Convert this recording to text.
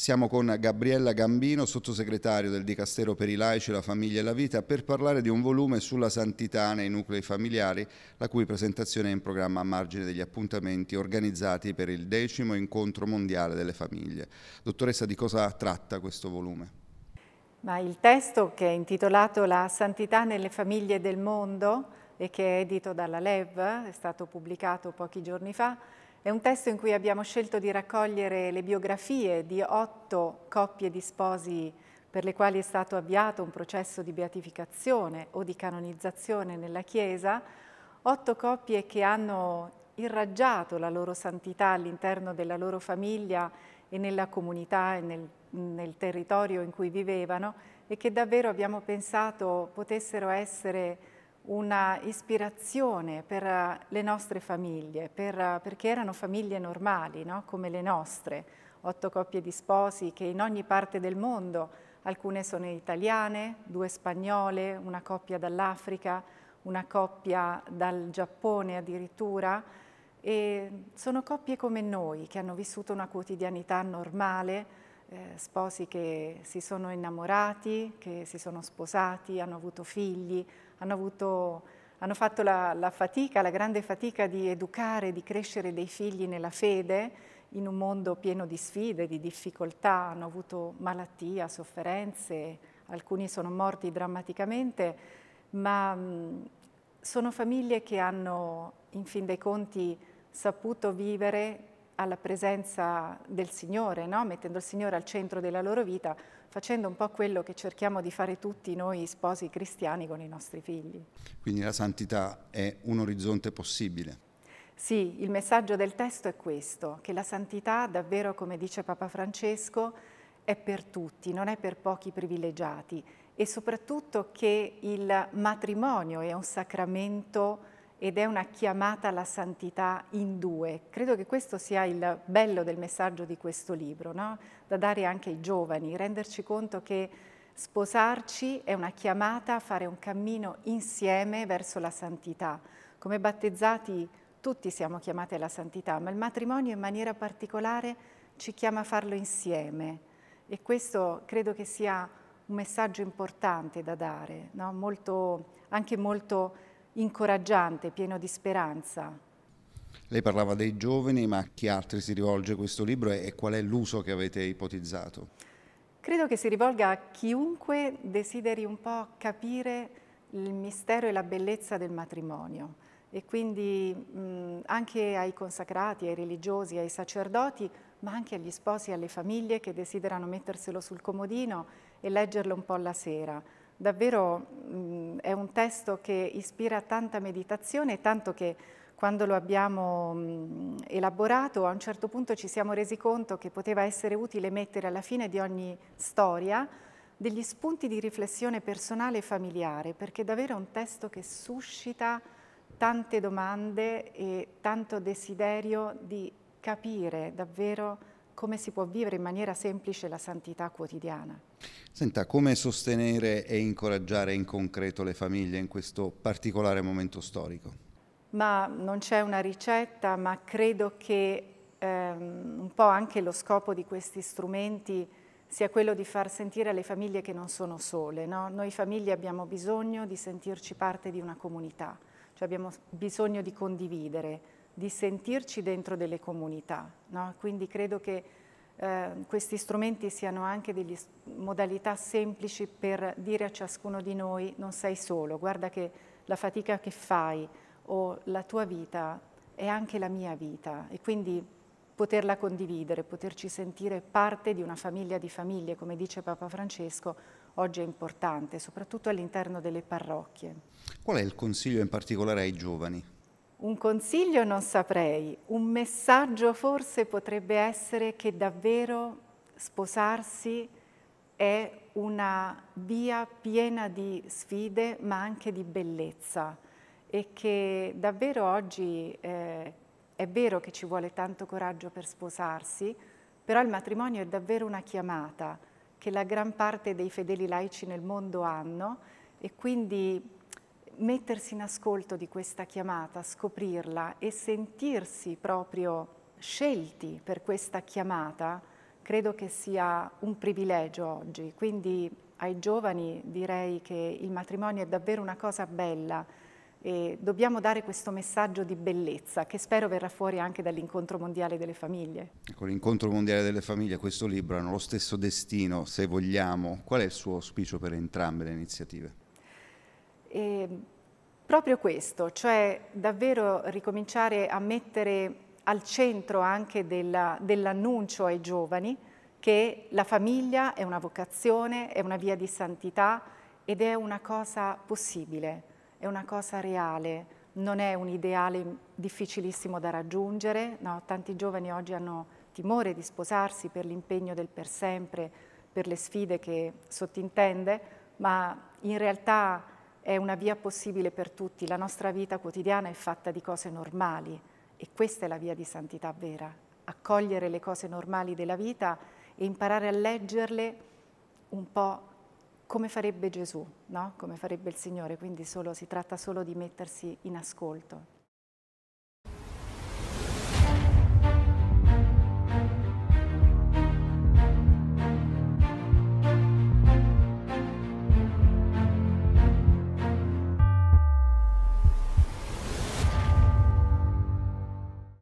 Siamo con Gabriella Gambino, sottosegretario del Dicastero per i laici, la famiglia e la vita, per parlare di un volume sulla santità nei nuclei familiari, la cui presentazione è in programma a margine degli appuntamenti organizzati per il decimo incontro mondiale delle famiglie. Dottoressa, di cosa tratta questo volume? Ma il testo che è intitolato La santità nelle famiglie del mondo e che è edito dalla LEV, è stato pubblicato pochi giorni fa, è un testo in cui abbiamo scelto di raccogliere le biografie di otto coppie di sposi per le quali è stato avviato un processo di beatificazione o di canonizzazione nella Chiesa, otto coppie che hanno irraggiato la loro santità all'interno della loro famiglia e nella comunità e nel, nel territorio in cui vivevano e che davvero abbiamo pensato potessero essere una ispirazione per eh, le nostre famiglie, per, eh, perché erano famiglie normali, no? come le nostre, otto coppie di sposi che in ogni parte del mondo, alcune sono italiane, due spagnole, una coppia dall'Africa, una coppia dal Giappone addirittura, e sono coppie come noi che hanno vissuto una quotidianità normale, eh, sposi che si sono innamorati, che si sono sposati, hanno avuto figli, hanno, avuto, hanno fatto la, la, fatica, la grande fatica di educare, di crescere dei figli nella fede in un mondo pieno di sfide, di difficoltà, hanno avuto malattia, sofferenze, alcuni sono morti drammaticamente, ma mh, sono famiglie che hanno in fin dei conti saputo vivere alla presenza del Signore, no? mettendo il Signore al centro della loro vita, facendo un po' quello che cerchiamo di fare tutti noi sposi cristiani con i nostri figli. Quindi la santità è un orizzonte possibile. Sì, il messaggio del testo è questo, che la santità, davvero come dice Papa Francesco, è per tutti, non è per pochi privilegiati e soprattutto che il matrimonio è un sacramento ed è una chiamata alla santità in due. Credo che questo sia il bello del messaggio di questo libro, no? da dare anche ai giovani, renderci conto che sposarci è una chiamata a fare un cammino insieme verso la santità. Come battezzati tutti siamo chiamati alla santità, ma il matrimonio in maniera particolare ci chiama a farlo insieme e questo credo che sia un messaggio importante da dare, no? molto, anche molto incoraggiante, pieno di speranza. Lei parlava dei giovani, ma a chi altri si rivolge questo libro e qual è l'uso che avete ipotizzato? Credo che si rivolga a chiunque desideri un po' capire il mistero e la bellezza del matrimonio e quindi mh, anche ai consacrati, ai religiosi, ai sacerdoti, ma anche agli sposi e alle famiglie che desiderano metterselo sul comodino e leggerlo un po' la sera davvero mh, è un testo che ispira tanta meditazione, tanto che quando lo abbiamo elaborato a un certo punto ci siamo resi conto che poteva essere utile mettere alla fine di ogni storia degli spunti di riflessione personale e familiare, perché davvero è un testo che suscita tante domande e tanto desiderio di capire davvero come si può vivere in maniera semplice la santità quotidiana. Senta, come sostenere e incoraggiare in concreto le famiglie in questo particolare momento storico? Ma non c'è una ricetta, ma credo che ehm, un po' anche lo scopo di questi strumenti sia quello di far sentire alle famiglie che non sono sole. No? Noi famiglie abbiamo bisogno di sentirci parte di una comunità, cioè abbiamo bisogno di condividere, di sentirci dentro delle comunità. No? Quindi credo che eh, questi strumenti siano anche delle modalità semplici per dire a ciascuno di noi non sei solo, guarda che la fatica che fai o la tua vita è anche la mia vita e quindi poterla condividere, poterci sentire parte di una famiglia di famiglie, come dice Papa Francesco, oggi è importante, soprattutto all'interno delle parrocchie. Qual è il consiglio in particolare ai giovani? Un consiglio non saprei, un messaggio forse potrebbe essere che davvero sposarsi è una via piena di sfide ma anche di bellezza. E che davvero oggi eh, è vero che ci vuole tanto coraggio per sposarsi, però il matrimonio è davvero una chiamata che la gran parte dei fedeli laici nel mondo hanno e quindi mettersi in ascolto di questa chiamata, scoprirla e sentirsi proprio scelti per questa chiamata, credo che sia un privilegio oggi, quindi ai giovani direi che il matrimonio è davvero una cosa bella e dobbiamo dare questo messaggio di bellezza che spero verrà fuori anche dall'incontro mondiale delle famiglie. Con l'incontro mondiale delle famiglie questo libro hanno lo stesso destino, se vogliamo. Qual è il suo auspicio per entrambe le iniziative? E proprio questo, cioè davvero ricominciare a mettere al centro anche della, dell'annuncio ai giovani che la famiglia è una vocazione, è una via di santità ed è una cosa possibile, è una cosa reale, non è un ideale difficilissimo da raggiungere. No? Tanti giovani oggi hanno timore di sposarsi per l'impegno del per sempre, per le sfide che sottintende, ma in realtà è una via possibile per tutti. La nostra vita quotidiana è fatta di cose normali e questa è la via di santità vera, accogliere le cose normali della vita e imparare a leggerle un po' come farebbe Gesù, no? come farebbe il Signore, quindi solo, si tratta solo di mettersi in ascolto.